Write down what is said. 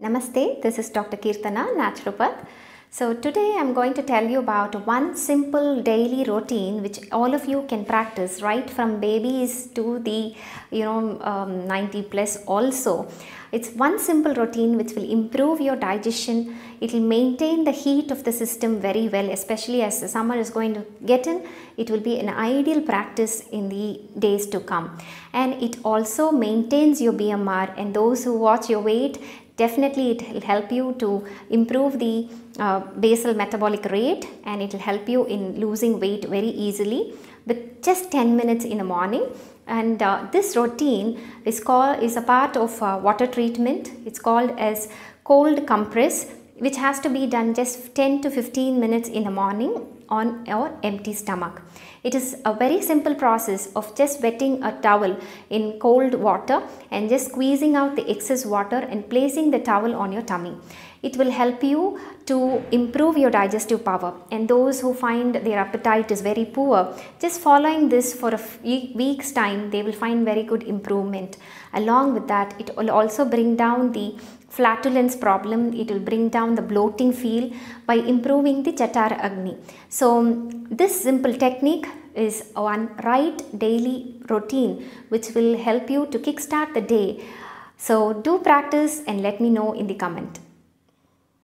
Namaste, this is Dr. Keerthana, naturopath. So today I'm going to tell you about one simple daily routine which all of you can practice right from babies to the you know um, 90 plus also. It's one simple routine which will improve your digestion. It will maintain the heat of the system very well, especially as the summer is going to get in. It will be an ideal practice in the days to come. And it also maintains your BMR and those who watch your weight definitely it will help you to improve the uh, basal metabolic rate and it will help you in losing weight very easily with just 10 minutes in the morning. And uh, this routine is called is a part of uh, water treatment. It's called as cold compress which has to be done just 10 to 15 minutes in the morning on your empty stomach. It is a very simple process of just wetting a towel in cold water and just squeezing out the excess water and placing the towel on your tummy. It will help you to improve your digestive power and those who find their appetite is very poor, just following this for a week's time, they will find very good improvement. Along with that, it will also bring down the flatulence problem, it will bring down the bloating feel by improving the Jatara Agni. So this simple technique is one right daily routine which will help you to kickstart the day. So do practice and let me know in the comment.